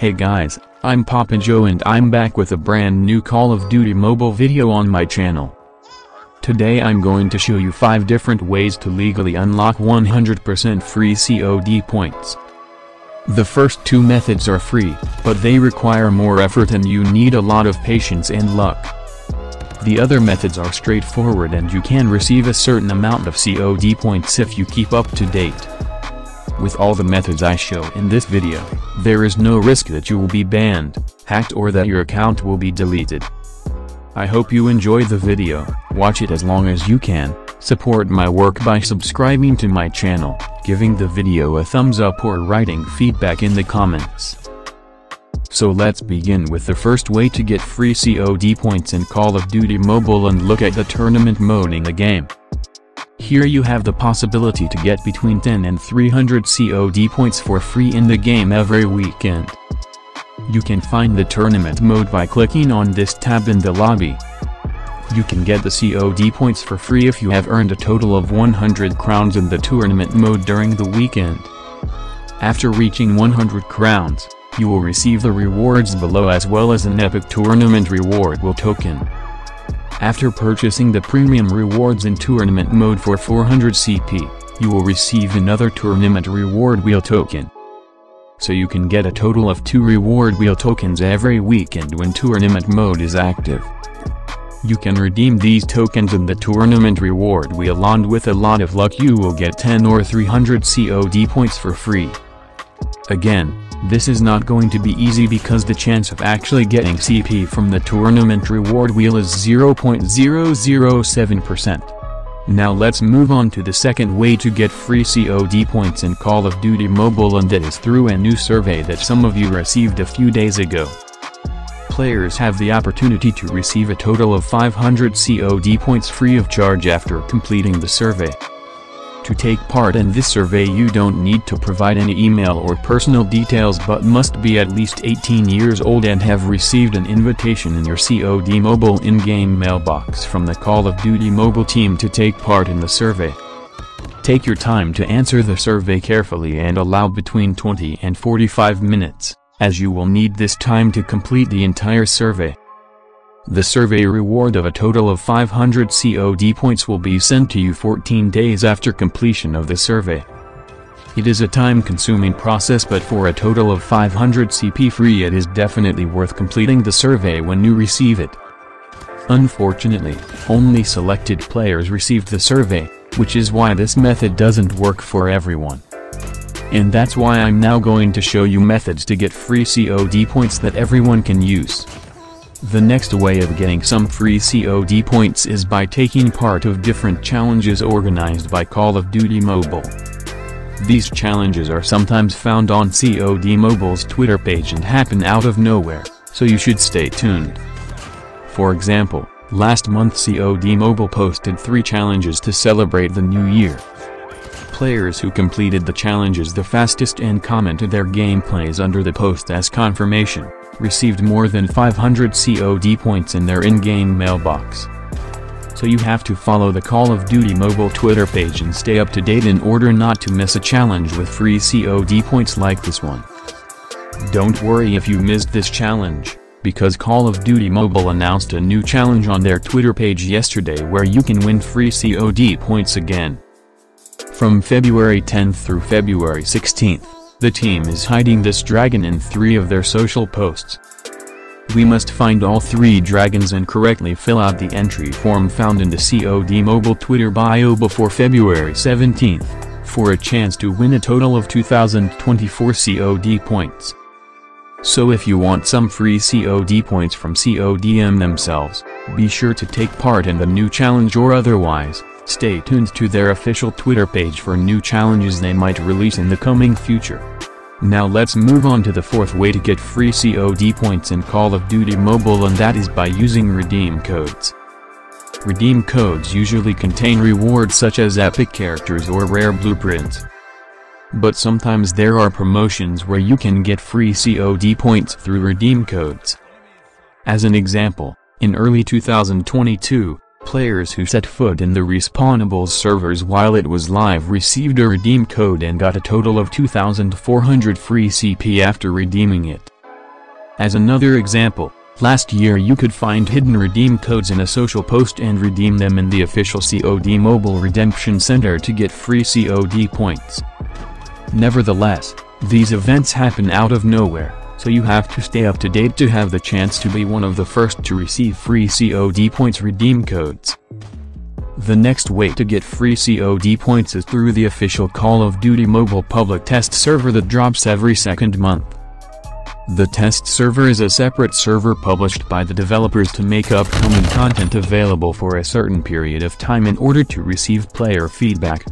Hey guys, I'm Papa Joe and I'm back with a brand new Call of Duty mobile video on my channel. Today I'm going to show you 5 different ways to legally unlock 100% free COD points. The first two methods are free, but they require more effort and you need a lot of patience and luck. The other methods are straightforward and you can receive a certain amount of COD points if you keep up to date. With all the methods I show in this video, there is no risk that you will be banned, hacked or that your account will be deleted. I hope you enjoy the video, watch it as long as you can, support my work by subscribing to my channel, giving the video a thumbs up or writing feedback in the comments. So let's begin with the first way to get free COD points in Call of Duty Mobile and look at the tournament mode in the game. Here you have the possibility to get between 10 and 300 COD points for free in the game every weekend. You can find the tournament mode by clicking on this tab in the lobby. You can get the COD points for free if you have earned a total of 100 crowns in the tournament mode during the weekend. After reaching 100 crowns, you wheel receive the rewards below as well as an epic tournament reward will token. After purchasing the premium rewards in tournament mode for 400 CP, you will receive another tournament reward wheel token. So you can get a total of 2 reward wheel tokens every weekend when tournament mode is active. You can redeem these tokens in the tournament reward wheel and with a lot of luck you will get 10 or 300 COD points for free. Again, this is not going to be easy because the chance of actually getting CP from the tournament reward wheel is 0.007%. Now let's move on to the second way to get free COD points in Call of Duty Mobile and that is through a new survey that some of you received a few days ago. Players have the opportunity to receive a total of 500 COD points free of charge after completing the survey. To take part in this survey you don't need to provide any email or personal details but must be at least 18 years old and have received an invitation in your COD mobile in-game mailbox from the Call of Duty mobile team to take part in the survey. Take your time to answer the survey carefully and allow between 20 and 45 minutes, as you will need this time to complete the entire survey. The survey reward of a total of 500 COD points will be sent to you 14 days after completion of the survey. It is a time-consuming process but for a total of 500 CP free it is definitely worth completing the survey when you receive it. Unfortunately, only selected players received the survey, which is why this method doesn't work for everyone. And that's why I'm now going to show you methods to get free COD points that everyone can use. The next way of getting some free COD points is by taking part of different challenges organized by Call of Duty Mobile. These challenges are sometimes found on COD Mobile's Twitter page and happen out of nowhere, so you should stay tuned. For example, last month COD Mobile posted three challenges to celebrate the new year. Players who completed the challenges the fastest and commented their gameplays under the post as confirmation received more than 500 COD points in their in-game mailbox. So you have to follow the Call of Duty mobile Twitter page and stay up to date in order not to miss a challenge with free COD points like this one. Don't worry if you missed this challenge, because Call of Duty Mobile announced a new challenge on their Twitter page yesterday where you can win free COD points again. From February 10th through February 16th. The team is hiding this dragon in three of their social posts. We must find all three dragons and correctly fill out the entry form found in the COD mobile Twitter bio before February 17th, for a chance to win a total of 2024 COD points. So if you want some free COD points from CODM themselves, be sure to take part in the new challenge or otherwise, Stay tuned to their official Twitter page for new challenges they might release in the coming future. Now let's move on to the fourth way to get free COD points in Call of Duty Mobile and that is by using redeem codes. Redeem codes usually contain rewards such as epic characters or rare blueprints. But sometimes there are promotions where you can get free COD points through redeem codes. As an example, in early 2022, Players who set foot in the Respawnables servers while it was live received a redeem code and got a total of 2,400 free CP after redeeming it. As another example, last year you could find hidden redeem codes in a social post and redeem them in the official COD Mobile Redemption Center to get free COD points. Nevertheless, these events happen out of nowhere, so you have to stay up to date to have the chance to be one of the first to receive free COD points redeem codes. The next way to get free COD points is through the official Call of Duty mobile public test server that drops every second month. The test server is a separate server published by the developers to make upcoming content available for a certain period of time in order to receive player feedback.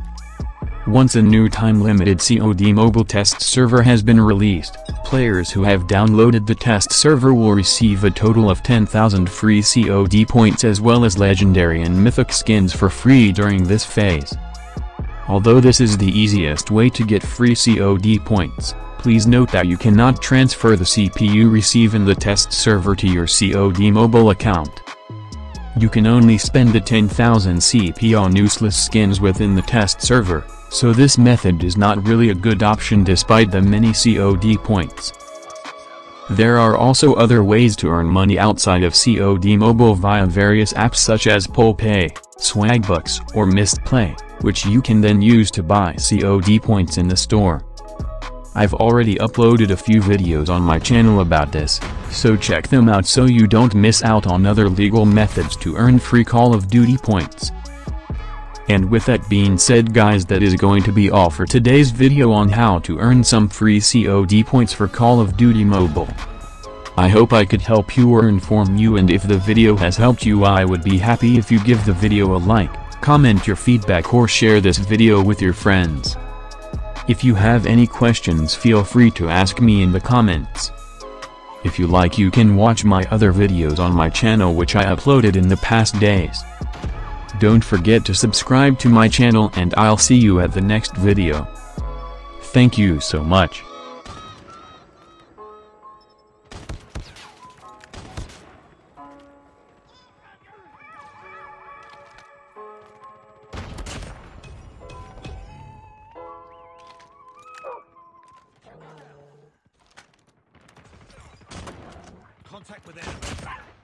Once a new time-limited COD mobile test server has been released, players who have downloaded the test server will receive a total of 10,000 free COD points as well as legendary and mythic skins for free during this phase. Although this is the easiest way to get free COD points, please note that you cannot transfer the CP you receive in the test server to your COD mobile account. You can only spend the 10,000 CP on useless skins within the test server, so this method is not really a good option despite the many COD points. There are also other ways to earn money outside of COD Mobile via various apps such as Poll Pay, Swagbucks or Mistplay, which you can then use to buy COD points in the store. I've already uploaded a few videos on my channel about this, so check them out so you don't miss out on other legal methods to earn free Call of Duty points. And with that being said guys that is going to be all for today's video on how to earn some free COD points for Call of Duty Mobile. I hope I could help you or inform you and if the video has helped you I would be happy if you give the video a like, comment your feedback or share this video with your friends. If you have any questions feel free to ask me in the comments. If you like you can watch my other videos on my channel which I uploaded in the past days. Don't forget to subscribe to my channel and I'll see you at the next video. Thank you so much. Contact with.